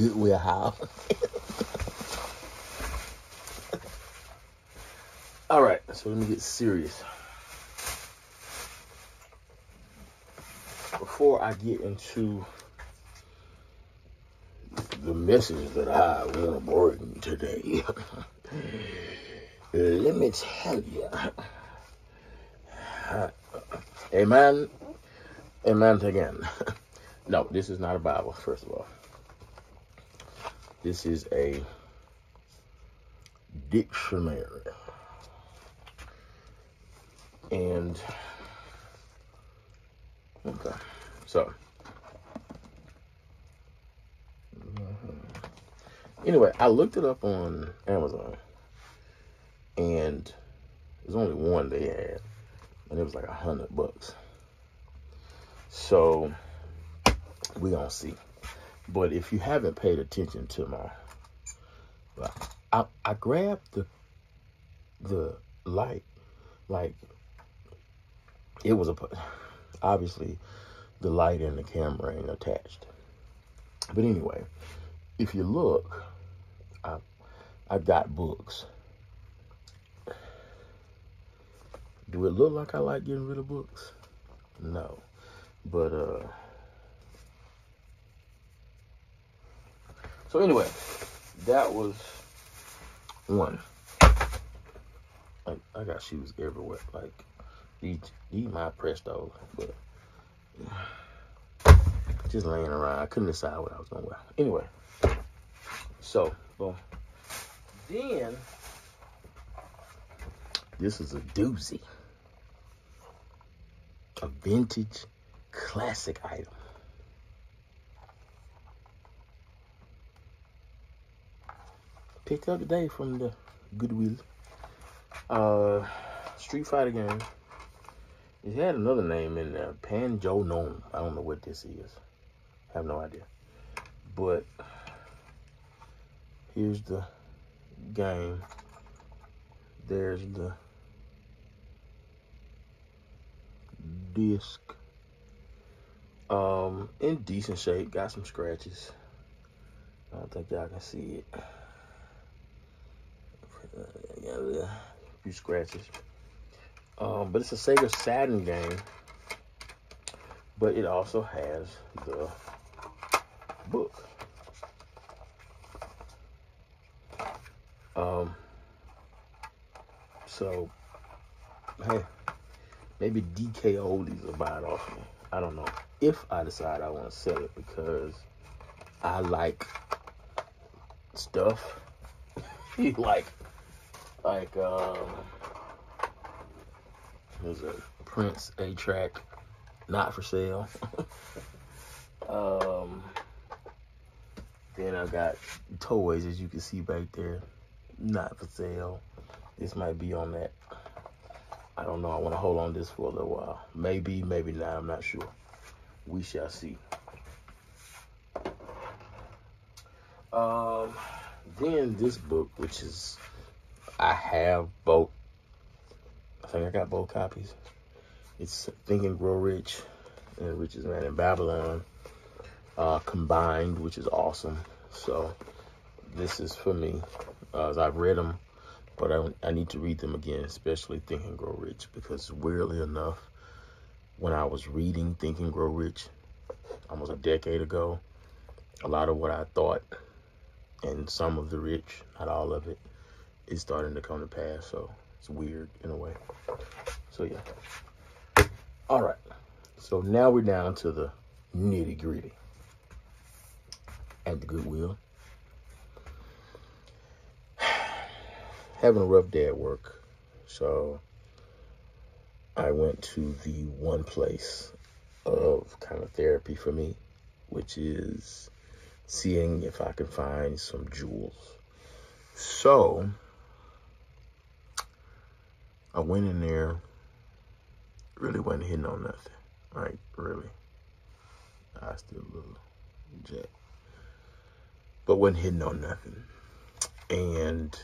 Goodwill House. All right, so let me get serious. Before I get into the message that I want to bring today, let me tell you. Amen. Amen again. no, this is not a Bible, first of all. This is a dictionary. And okay, so mm-hmm. anyway, I looked it up on Amazon, and there's only one they had, and it was like a hundred bucks. So we gonna see. But if you haven't paid attention to my, I I grabbed the the light like it was a obviously the light and the camera ain't attached. But anyway, if you look, I I've got books. Do it look like I like getting rid of books? No. But uh So anyway, that was one. Like I got shoes everywhere. Like these, these my Presto, but just laying around. I couldn't decide what I was gonna wear. Anyway, so boom. Then this is a doozy, a vintage classic item. Picked up today from the Goodwill. Uh, Street Fighter game. It had another name in there, Panjo Gnome. I don't know what this is. I have no idea. But here's the game. There's the disc. Um, in decent shape. Got some scratches. I don't think y'all can see it. A few scratches. Um, but it's a Sega Saturn game. But it also has the book. Um, so, hey, maybe DK Oldies will buy it off me. I don't know. If I decide I want to sell it because I like stuff. like, like, um, there's a Prince A track, not for sale. um, then I got toys, as you can see back there, not for sale. This might be on that. I don't know. I want to hold on this for a little while. Maybe, maybe not. I'm not sure. We shall see. Um, then this book, which is I have both I think I got both copies. It's Think and Grow Rich and Richest Man in Babylon uh, combined, which is awesome. So this is for me. Uh, I've read them, but I, I need to read them again, especially Think and Grow Rich, because weirdly enough, when I was reading Think and Grow Rich almost a decade ago, a lot of what I thought and some of the rich, not all of it, is starting to come to pass. So it's weird in a way. So yeah. All right. So now we're down to the nitty gritty at the Goodwill. Having a rough day at work. So I went to the one place of kind of therapy for me, which is seeing if I can find some jewels. So I went in there, really wasn't hitting on nothing. Like, really. I still a little jet. But wasn't hitting on nothing. And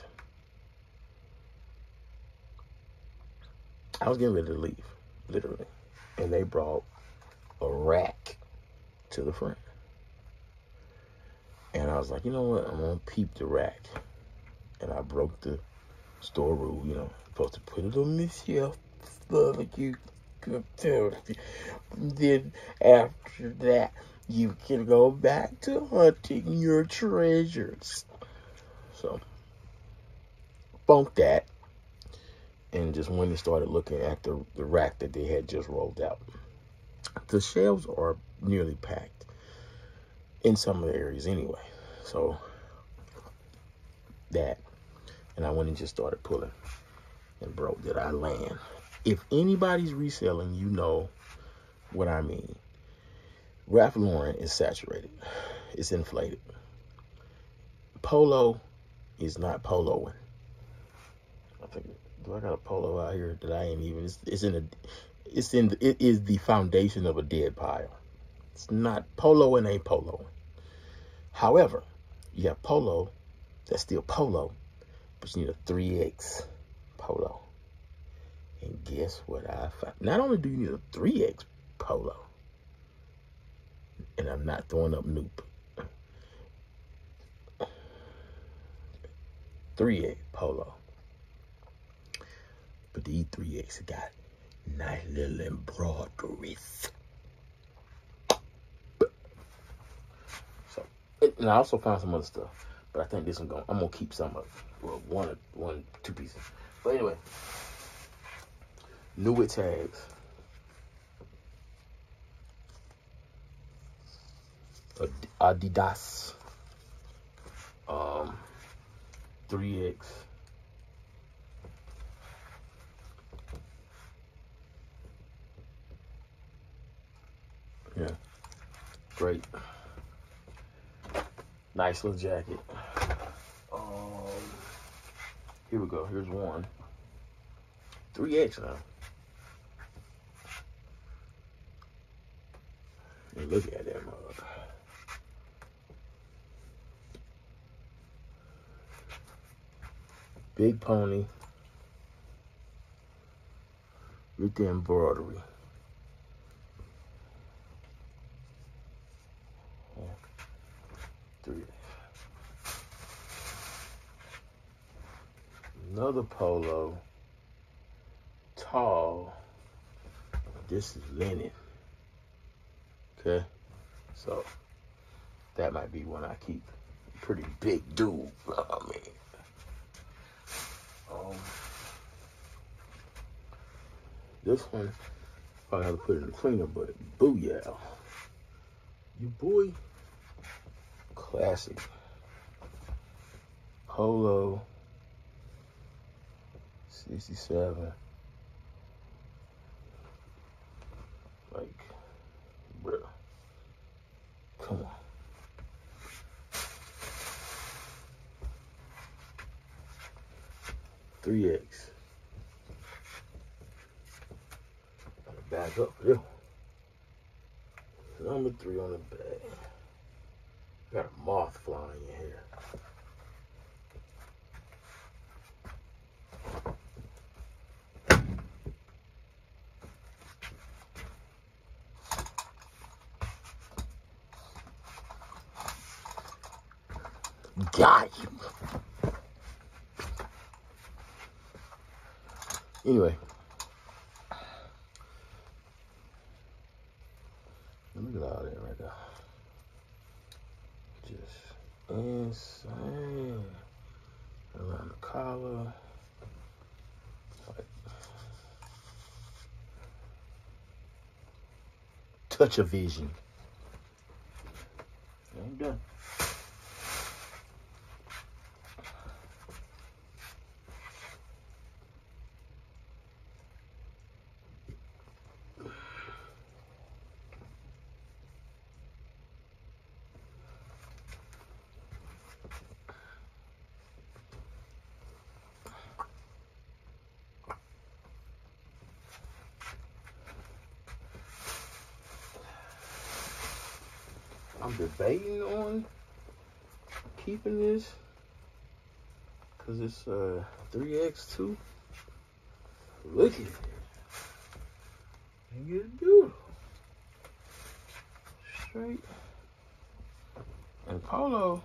I was getting ready to leave, literally. And they brought a rack to the front. And I was like, you know what? I'm gonna peep the rack. And I broke the store rule, you know, supposed to put it on this shelf so you could tell. Then after that, you can go back to hunting your treasures. So, bunk that. And just went and started looking at the, the rack that they had just rolled out. The shelves are nearly packed in some of the areas anyway. So, that. And I went and just started pulling and broke did I land. If anybody's reselling, you know what I mean. Ralph Lauren is saturated. It's inflated. Polo is not poloing. I think do I got a polo out here that I ain't even it's, it's in a it's in the, it is the foundation of a dead pile. It's not polo and ain't poloing. However, you have polo that's still polo, you need a 3X polo. And guess what I found? Not only do you need a 3X polo, and I'm not throwing up Noop. 3X polo. But the E3X got nice little embroideries. So, and I also found some other stuff. But I think this one going I'm gonna keep some of it. Well, one, one, two pieces. But anyway, new with tags. Adidas um 3x yeah great nice little jacket here we go here's one. 3x now. And look at that mug. Big pony with the embroidery. Three. Another polo. Tall. This is linen. Okay. So that might be one I keep. Pretty big dude. I mean. Um, this one, probably have to put in the cleaner, but booyah. You boy, classic. Polo, 67. Like, bro, come on. 3X. Gotta back up for this Number three on the back. Got a moth flying in here. Got you. Anyway. At all right. Just insane. Around the collar. Touch of vision. I'm done. I'm debating on keeping this it's uh 3x2. Look at it. And it's beautiful. Straight And Polo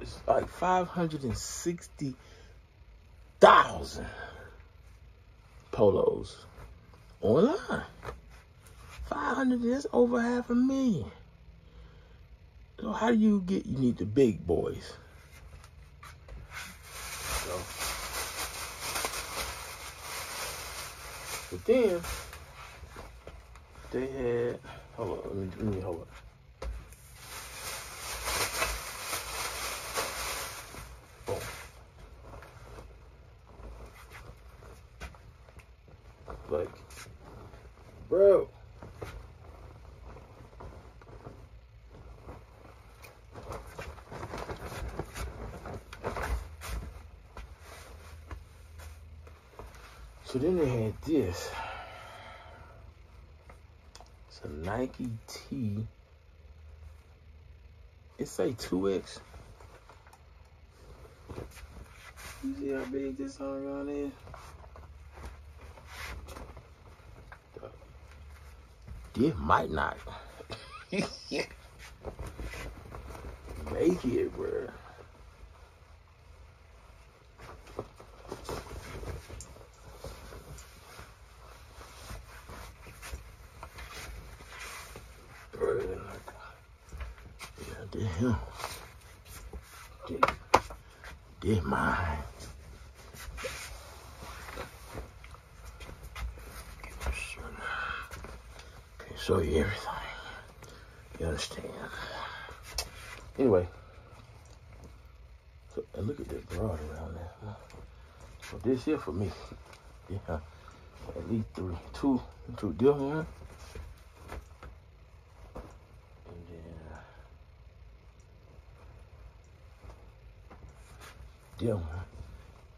is like 560,000 polos online. 500, that's over half a million. So how do you get, you need the big boys. So, but then, they had, hold on, let me, let me hold on. Like, bro. So then they had this. It's a T. It say 2X. You see how big this on is? This might not make it, bro. Yeah, this him. This, this mine. show you everything. You understand? Anyway, so look at that broad around there. So this here for me, yeah, at least three, two, two different And then different,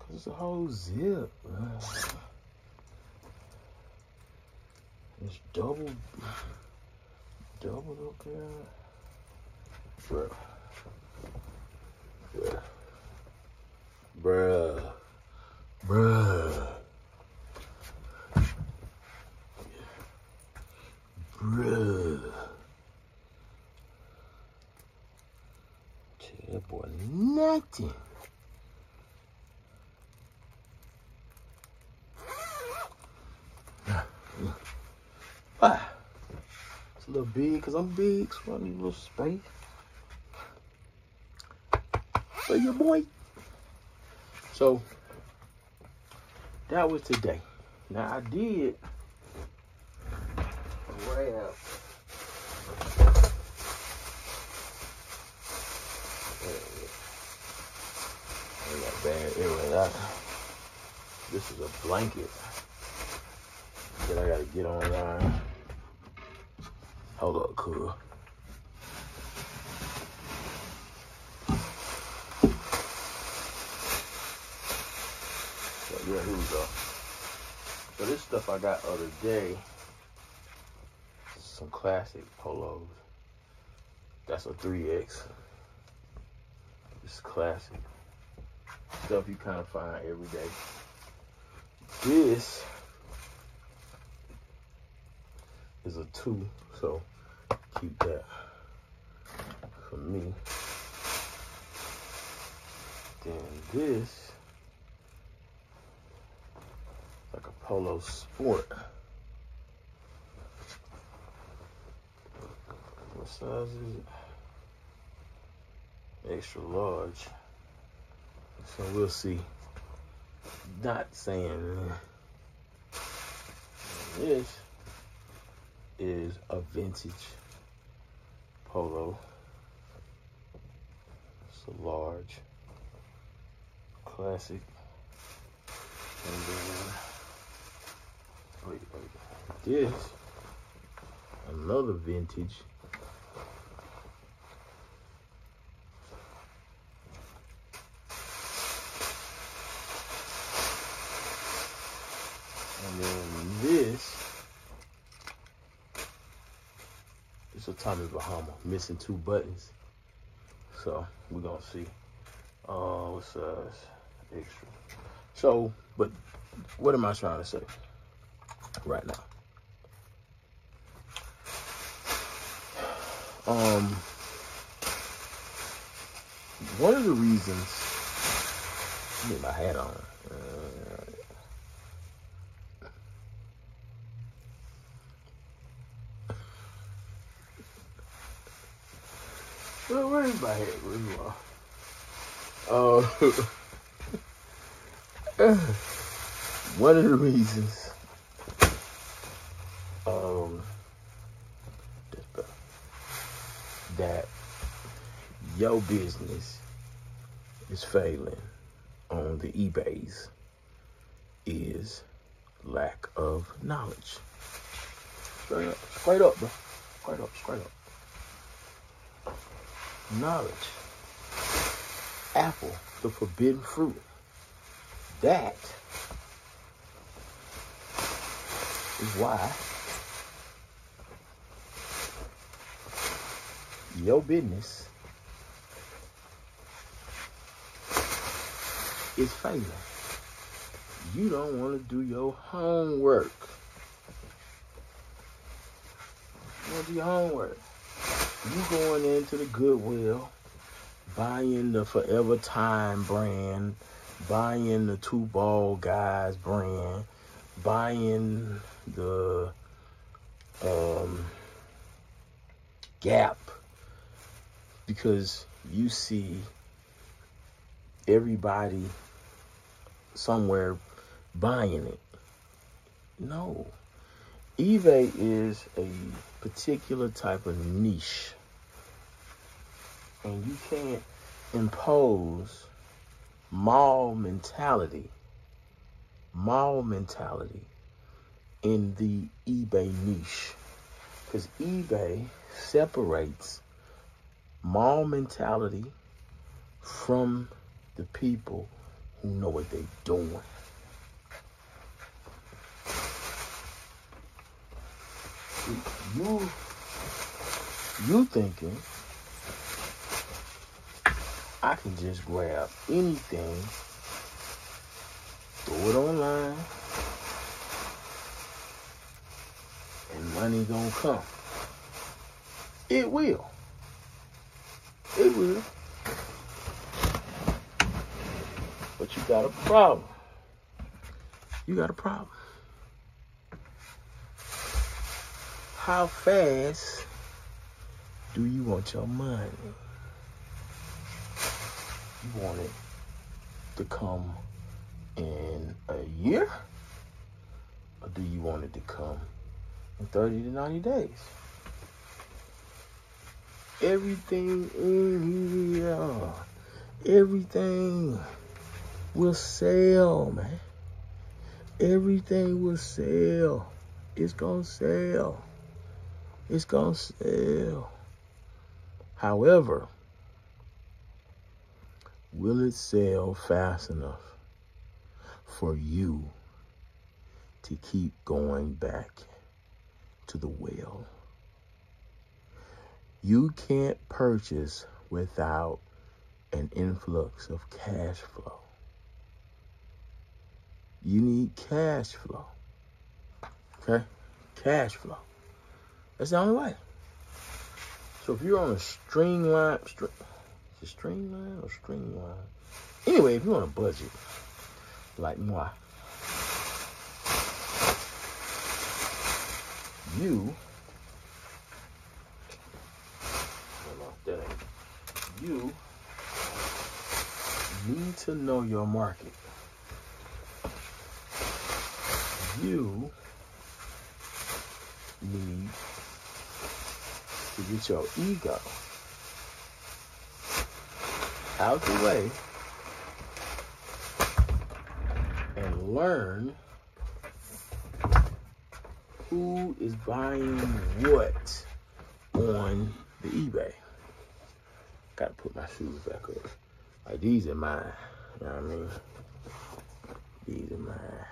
cause it's a whole zip. Man. It's double, double up there. Bruh. Bruh. Bruh. Bruh. Bruh. Tell boy nothing. Why? It's a little big because I'm big, so I need a little space. So your boy. So that was today. Now I did grab bad. This is a blanket that I gotta get online. Hold up, cool. So yeah, here we go. So this stuff I got other day. Some classic polos. That's a 3X. It's classic. Stuff you kind of find every day. This is a two, so keep that for me. Then this, like a polo sport. What size is it? Extra large. So we'll see. Not saying uh, this is a vintage polo. It's a large, classic. And then, wait, wait, this, another vintage. And then this is a Tommy Bahama, missing two buttons. So we're gonna see. Uh, what size? Extra. So, but what am I trying to say right now? Um, one of the reasons, get my hat on. Well, where's my hat? Where's my? Uh, one of the reasons um, that your business is failing on the eBays is lack of knowledge. Straight up, straight up, bro. Straight up, straight up. Knowledge. Apple, the forbidden fruit. That is why your business is failing. You don't want to do your homework. You want to do your homework. You going into the Goodwill, buying the Forever Time brand, buying the Two Ball Guys brand, buying the um, Gap because you see everybody somewhere buying it. No. eBay is a particular type of niche. And you can't impose mall mentality, mall mentality in the eBay niche. Because eBay separates mall mentality from the people who know what they're doing. You, you thinking I can just grab anything, throw it online, and money gonna come. It will. It will. But you got a problem. You got a problem. How fast do you want your money? You want it to come in a year? Or do you want it to come in 30 to 90 days? Everything in here, everything will sell, man. Everything will sell. It's gonna sell. It's gonna sell. However, will it sell fast enough for you to keep going back to the well? You can't purchase without an influx of cash flow. You need cash flow. Okay? Cash flow. That's the only way. So if you're on a streamline, string, is streamline or streamline? Anyway, if you're on a budget, like moi, you you need to know your market. You need to get your ego out the way and learn who is buying what on the eBay. Gotta put my shoes back up. Like these are mine. You know what I mean? These are mine.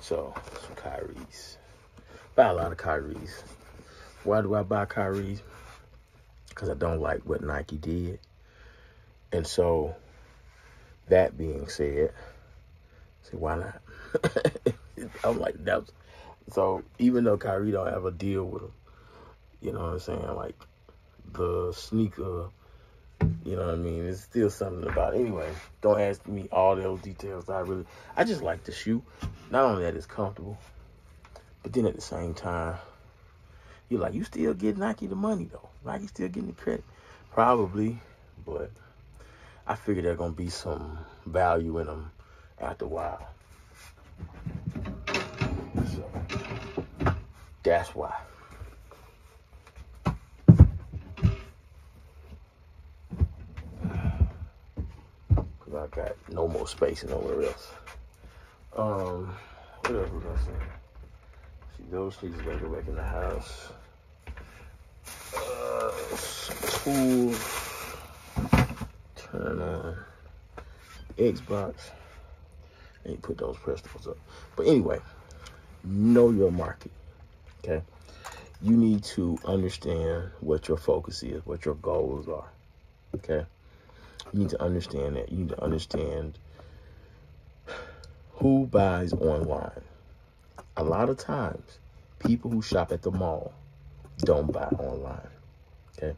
So, some Kyries. Buy a lot of Kyries. Why do I buy Kyries? Because I don't like what Nike did. And so, that being said, say why not? I'm like that's so even though Kyrie don't have a deal with him, you know what I'm saying? Like the sneaker You know what I mean? It's still something about it. Anyway, don't ask me all those details. I really, I just like the shoe. Not only that it's comfortable, but then at the same time, you're like, you still get Nike the money though. Nike still getting the credit. Probably, but I figure there's gonna be some value in them after a while. So that's why. Got no more space nowhere else. Um, what else was I saying? See, those things gotta go back in the house. Uh, tools. Turn on Xbox. And put those festivals up. But anyway, know your market. Okay. You need to understand what your focus is, what your goals are. Okay. You need to understand that. You need to understand who buys online. A lot of times, people who shop at the mall don't buy online. Okay.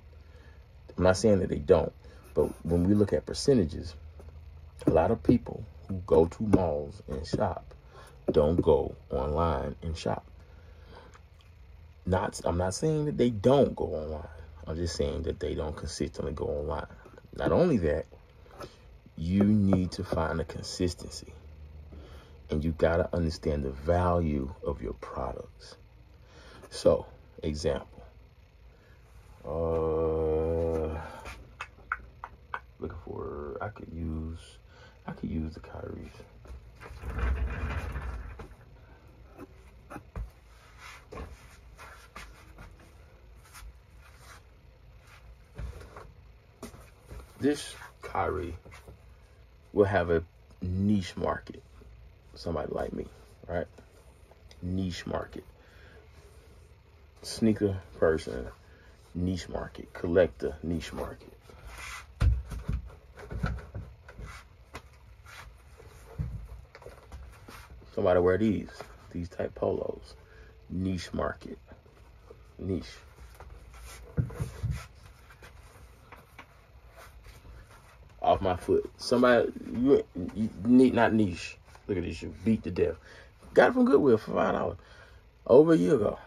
I'm not saying that they don't, but when we look at percentages, a lot of people who go to malls and shop don't go online and shop. Not I'm not saying that they don't go online. I'm just saying that they don't consistently go online. Not only that, you need to find a consistency. And you got to understand the value of your products. So, example. Uh, looking for, I could use, I could use the Kyrie's. This Kyrie will have a niche market. Somebody like me, right? Niche market. Sneaker person, niche market. Collector, niche market. Somebody wear these, these type polos. Niche market. Niche. Off my foot. Somebody you, you need not niche. Look at this shoe, beat to death. Got it from Goodwill for five dollars over a year ago.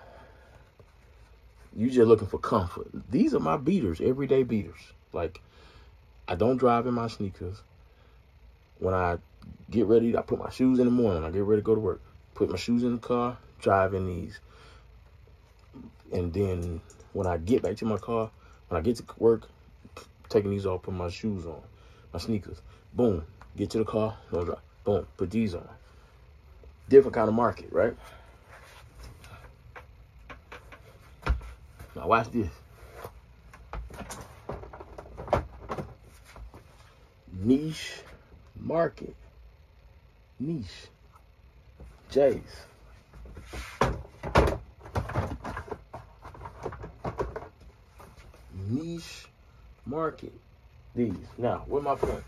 You just looking for comfort. These are my beaters, everyday beaters. Like I don't drive in my sneakers. When I get ready, I put my shoes in the morning. I get ready to go to work. Put my shoes in the car, drive in these. And then when I get back to my car, when I get to work, taking these off, put my shoes on my sneakers. Boom. Get to the car. No drive. Boom. Put these on. Different kind of market, right? Now watch this. Niche market. Niche. Jays. Niche market these. Now, what's my point?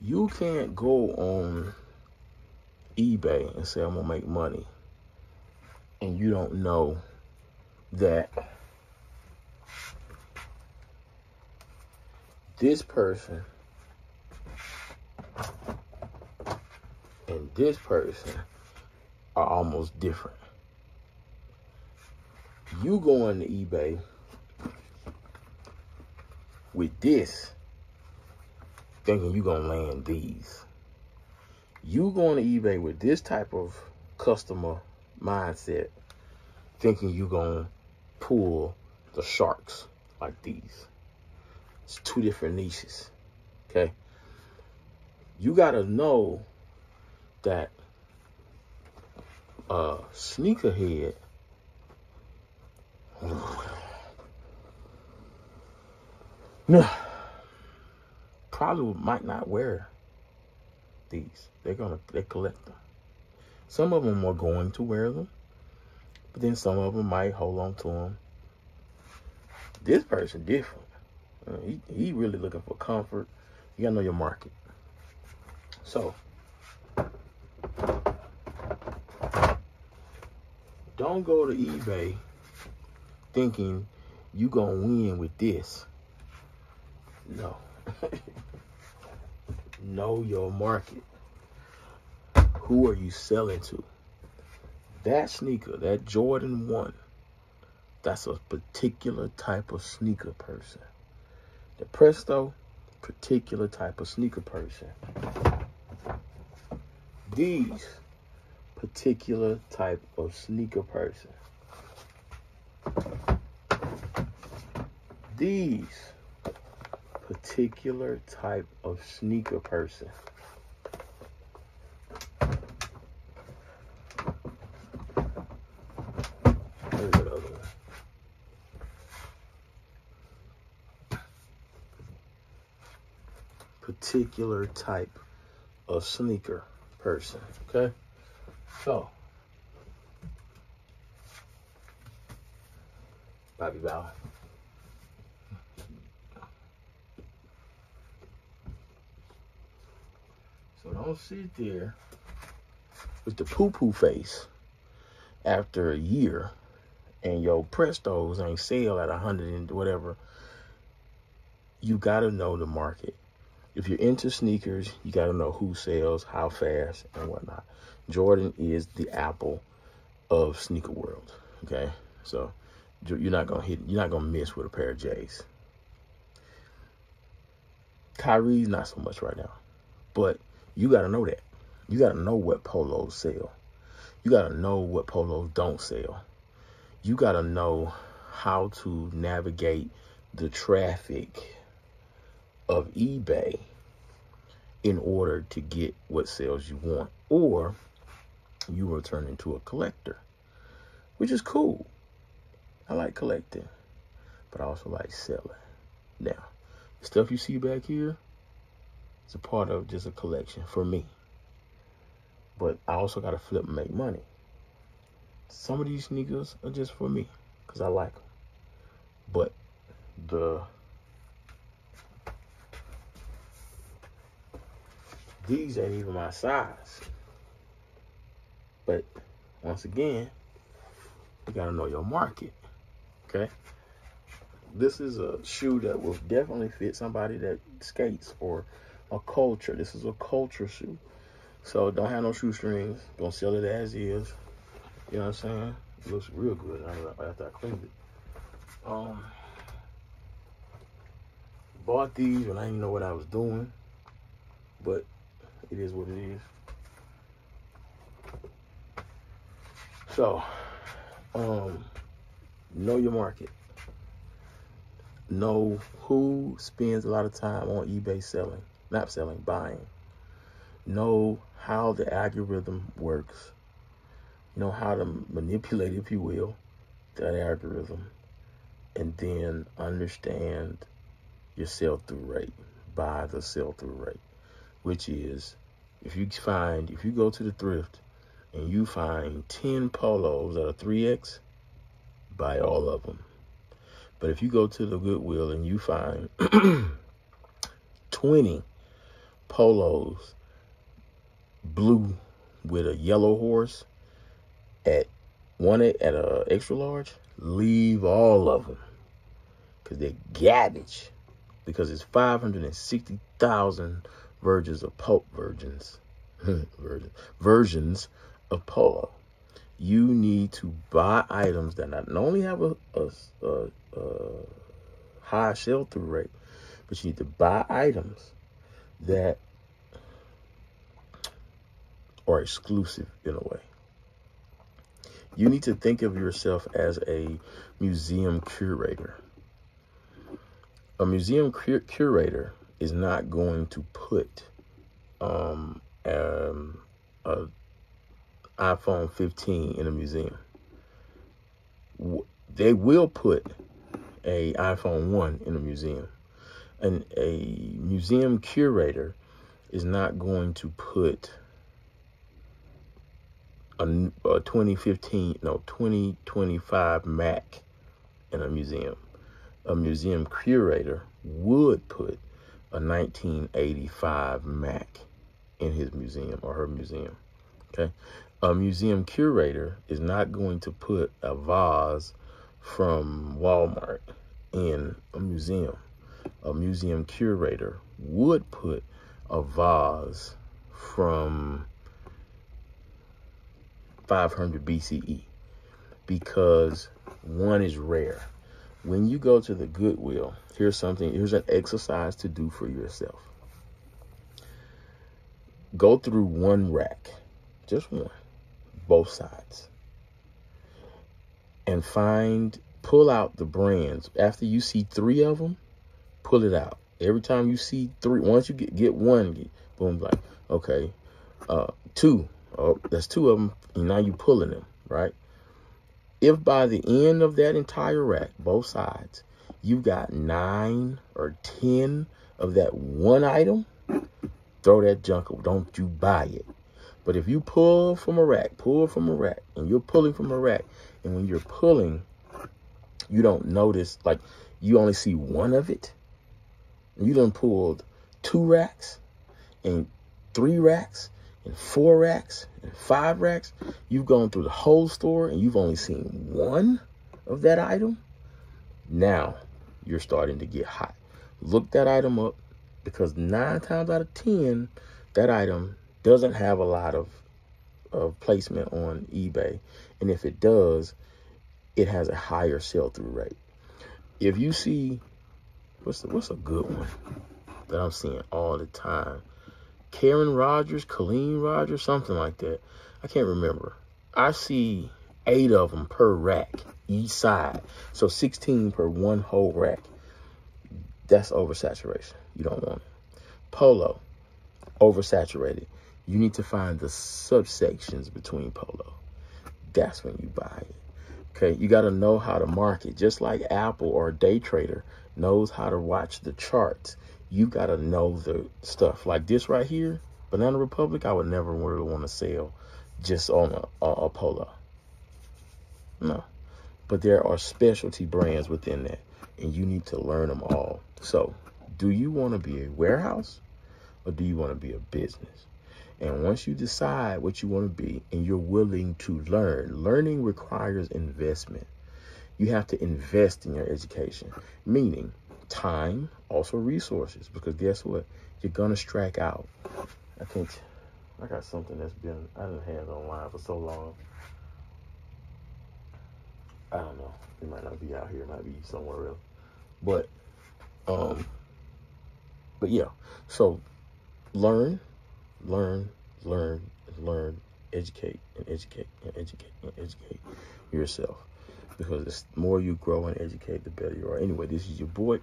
You can't go on eBay and say I'm gonna make money and you don't know that this person and this person are almost different you go on to eBay with this, thinking you're gonna land these. You go on to eBay with this type of customer mindset, thinking you're gonna pull the sharks like these. It's two different niches. Okay. You gotta know that a sneakerhead no. Probably might not wear these. They're gonna they collect them. Some of them are going to wear them, but then some of them might hold on to them. This person different. Uh, he he really looking for comfort. You gotta know your market. So don't go to eBay thinking you gonna win with this. No. know your market. Who are you selling to? That sneaker, that Jordan 1, that's a particular type of sneaker person. The Presto, particular type of sneaker person. These, particular type of sneaker person. These, particular type of sneaker person. Particular type of sneaker person. Okay? So, Bobby Bauer. So don't sit there with the poo-poo face after a year and your Prestos ain't sale at a hundred and whatever. You gotta know the market. If you're into sneakers, you gotta know who sells, how fast, and whatnot. Jordan is the apple of sneaker world. Okay, so you're not gonna hit, you're not gonna miss with a pair of J's. Kyrie's not so much right now, but you got to know that. You got to know what polos sell. You got to know what polos don't sell. You got to know how to navigate the traffic of eBay in order to get what sales you want. Or you will turn into a collector, which is cool. I like collecting, but I also like selling. Now, the stuff you see back here, it's a part of just a collection for me. But I also got to flip and make money. Some of these sneakers are just for me because I like them. But the these ain't even my size. But once again, you gotta know your market. Okay. This is a shoe that will definitely fit somebody that skates or a culture. This is a culture shoe. So don't have no shoestrings. Don't sell it as is. You know what I'm saying? It looks real good after I cleaned it. Um, bought these when I didn't know what I was doing, but it is what it is. So, um, know your market. Know who spends a lot of time on eBay selling not selling, buying. Know how the algorithm works. Know how to manipulate, if you will, that algorithm. And then understand your sell-through rate by the sell-through rate, which is if you find, if you go to the thrift and you find 10 polos that are 3X, buy all of them. But if you go to the Goodwill and you find 20 polos blue with a yellow horse at one at a extra large, leave all of them because they're garbage. Because it's 560,000 versions of pulp virgins, virgins, versions of polo. You need to buy items that not only have a, a, a, a high sell through rate, but you need to buy items that are exclusive in a way. You need to think of yourself as a museum curator. A museum cur curator is not going to put um, um, a iPhone 15 in a museum. They will put a iPhone 1 in a museum an, a museum curator is not going to put a, a 2015, no, 2025 Mac in a museum. A museum curator would put a 1985 Mac in his museum or her museum. Okay. A museum curator is not going to put a vase from Walmart in a museum, a museum curator would put a vase from 500 BCE because one is rare. When you go to the Goodwill, here's something, here's an exercise to do for yourself. Go through one rack, just one, both sides, and find, pull out the brands. After you see three of them, pull it out. Every time you see three, once you get, get one, get, boom, like, okay, uh, two, oh, that's two of them, and now you pulling them, right? If by the end of that entire rack, both sides, you've got nine or 10 of that one item, throw that junk, don't you buy it. But if you pull from a rack, pull from a rack, and you're pulling from a rack, and when you're pulling, you don't notice, like you only see one of it, you done pulled two racks and three racks and four racks and five racks. You've gone through the whole store and you've only seen one of that item. Now you're starting to get hot. Look that item up because nine times out of 10, that item doesn't have a lot of, of placement on eBay. And if it does, it has a higher sell through rate. If you see What's the, what's a good one that I'm seeing all the time? Karen Rogers, Colleen Rogers, something like that. I can't remember. I see eight of them per rack, each side. So 16 per one whole rack. That's oversaturation. You don't want it. Polo, oversaturated. You need to find the subsections between polo. That's when you buy it. Okay, you got to know how to market. Just like Apple or a day trader knows how to watch the charts. You got to know the stuff. Like this right here, Banana Republic, I would never really want to sell just on a, a, a polo. No. But there are specialty brands within that, and you need to learn them all. So, do you want to be a warehouse or do you want to be a business? And once you decide what you want to be and you're willing to learn, learning requires investment. You have to invest in your education, meaning time, also resources, because guess what? You're going to strike out. I think I got something that's been, I didn't have online for so long. I don't know. It might not be out here. It might be somewhere else. But, um, but yeah. So learn, learn, learn, learn, educate, and educate, and educate, and educate yourself. Because the more you grow and educate, the better you are. Anyway, this is your boy.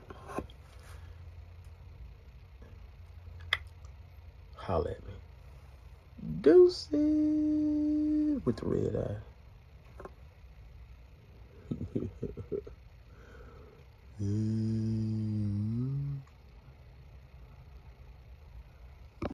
Holla at me. Deuces with the red eye.